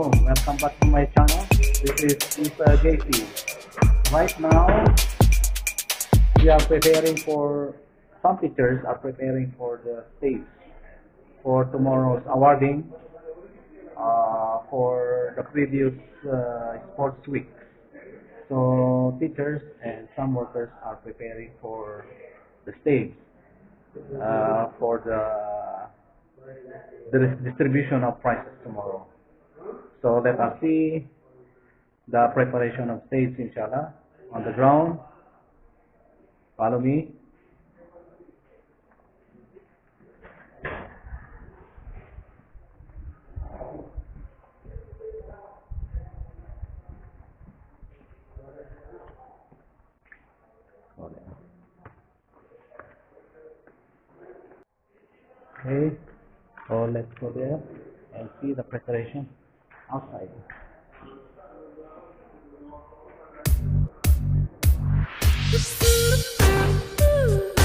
Welcome back to my channel. This is Eisa JC. Right now, we are preparing for some teachers are preparing for the stage for tomorrow's awarding uh, for the previous uh, sports week. So teachers and some workers are preparing for the stage uh, for the the distribution of prizes tomorrow. So let us see the preparation of stage inshallah on the ground. Follow me. Okay, so let's go there and see the preparation outside. Ooh.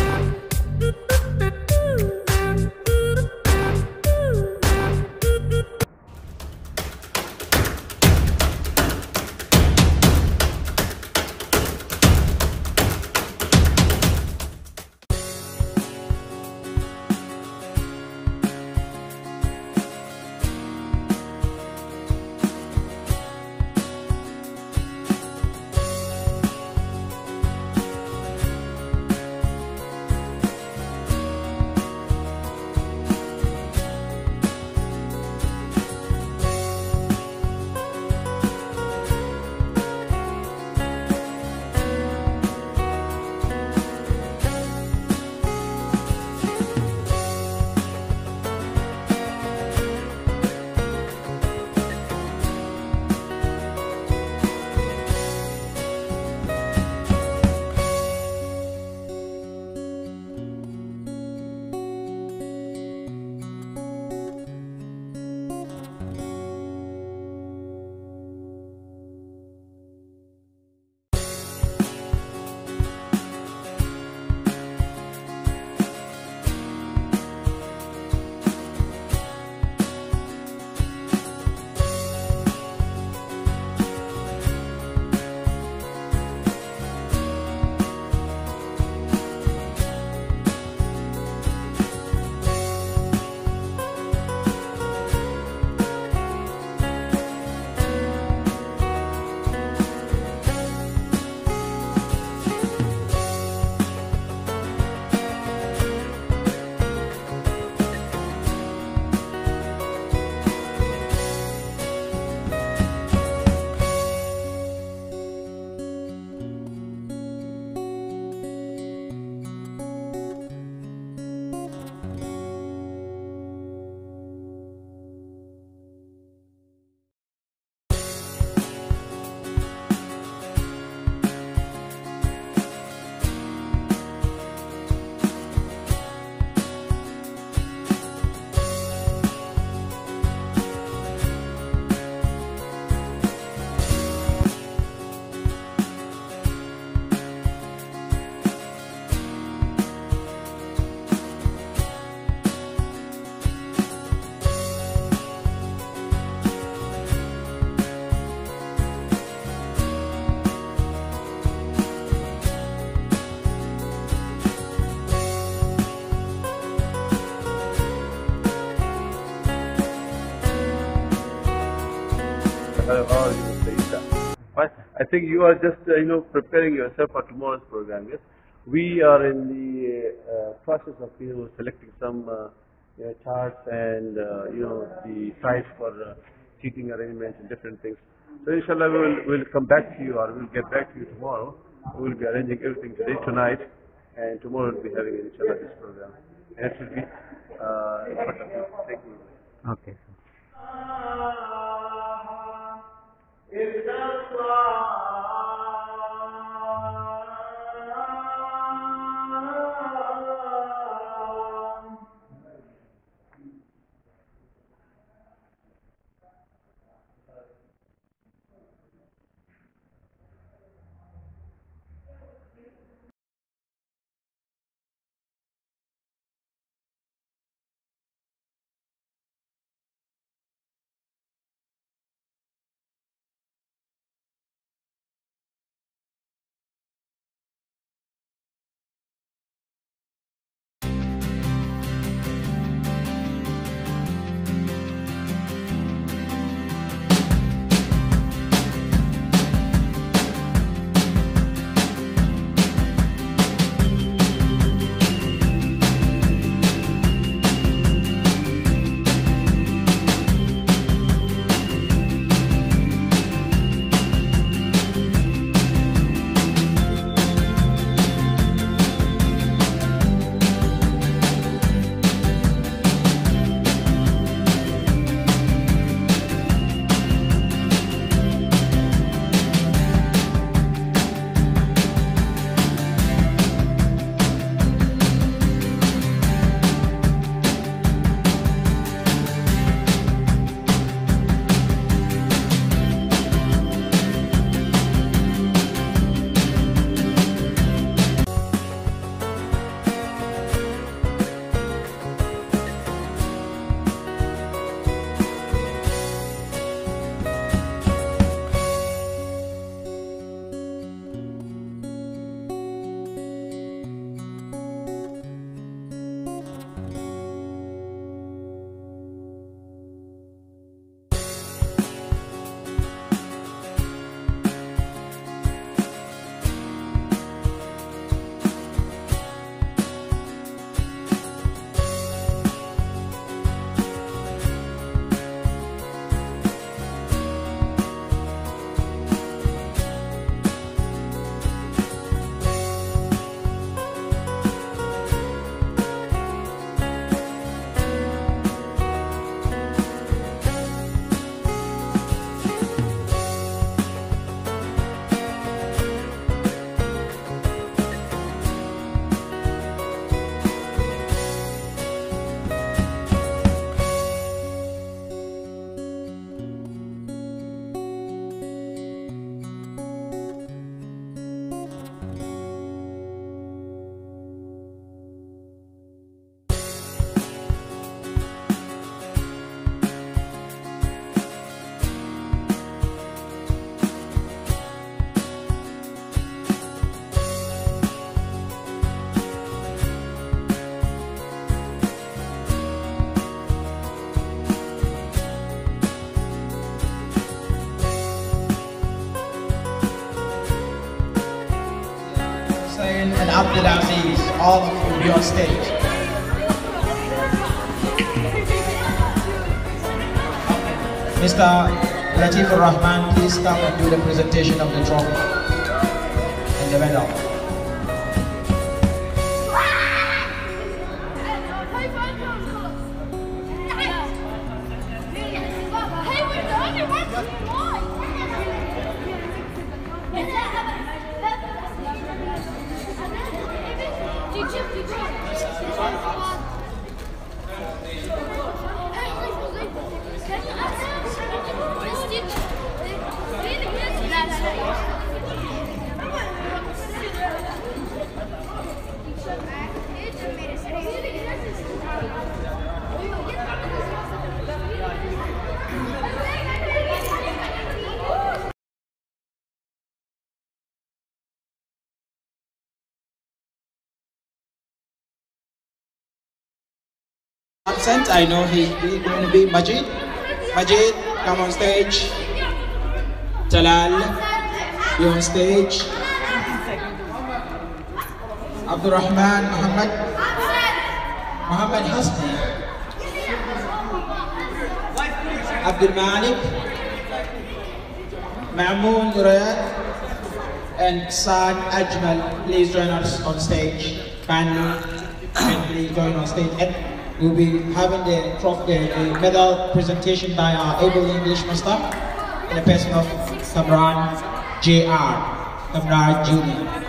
Think you are just, uh, you know, preparing yourself for tomorrow's program, yes? We are in the uh, process of, you know, selecting some uh, you know, charts and, uh, you know, the sites for uh, seating arrangements and different things. So inshallah we will we'll come back to you or we'll get back to you tomorrow. We'll be arranging everything today, tonight, and tomorrow we'll be having inshallah this program. And it will be uh, in front of you. Thank you. Okay. Abdulaziz, all of you be on stage. Mr. Latif Rahman, please come and do the presentation of the trophy and the medal. Absent, I know he's going to be Majid. Majid, come on stage. Talal, you on stage. Abdurrahman Muhammad. Muhammad Hasni. Abdul Malik. Ma'moon Riyad. And Saad Ajmal, please join us on stage. Kindly, please join on stage. We'll be having the, the, the medal presentation by our able English master in the person of Kamran J.R. Kamran Jr.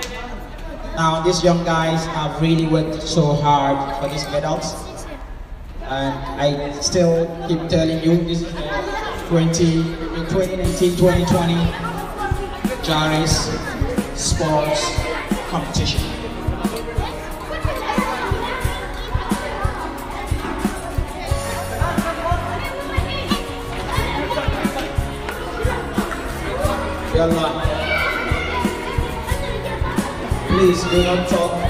Now, these young guys have really worked so hard for these medals. And I still keep telling you, this is the 20, 2019-2020 Jaris Sports Competition. Yalla. Please do not talk.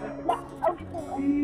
Bình nước.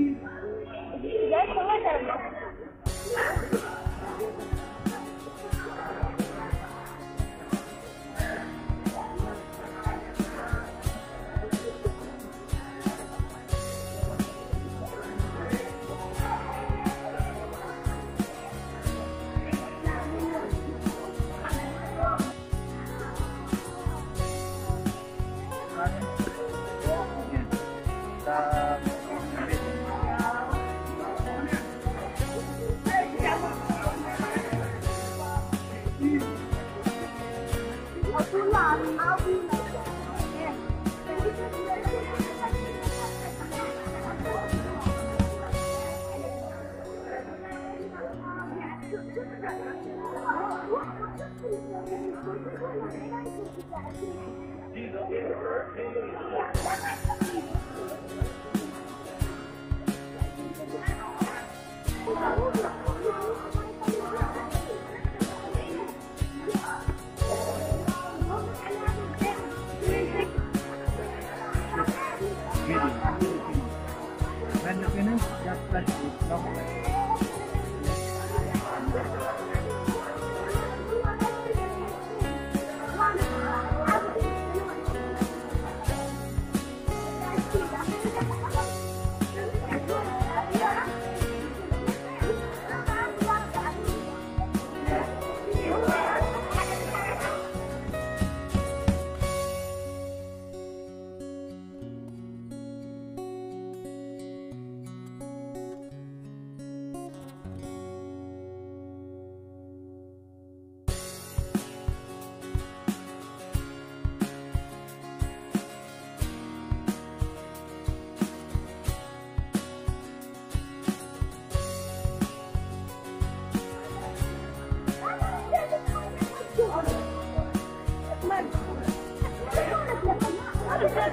When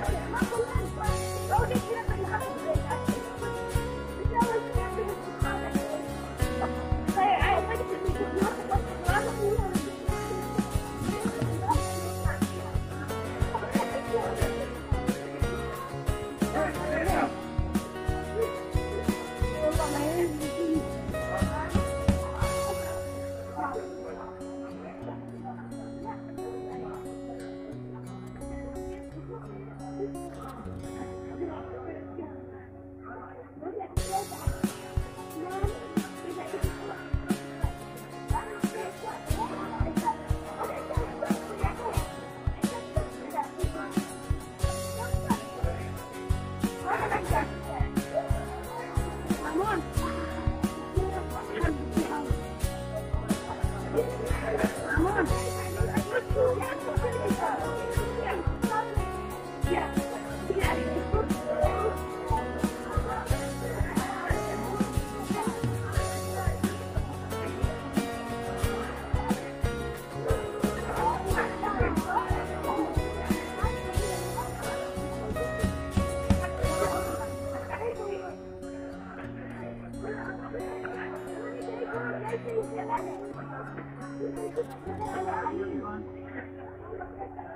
什么？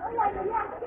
我要一个